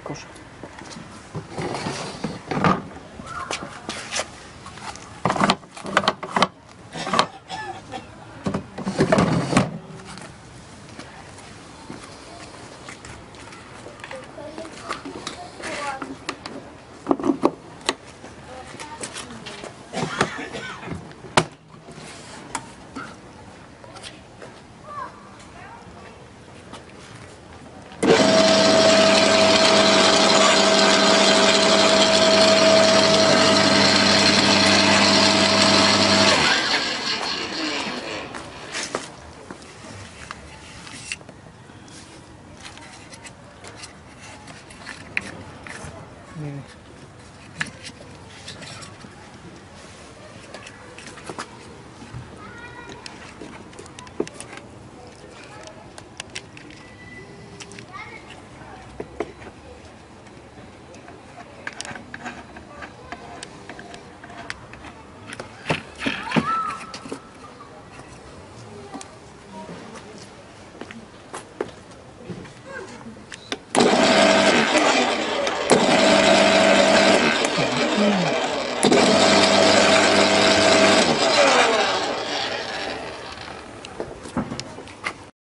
cosas. Yeah.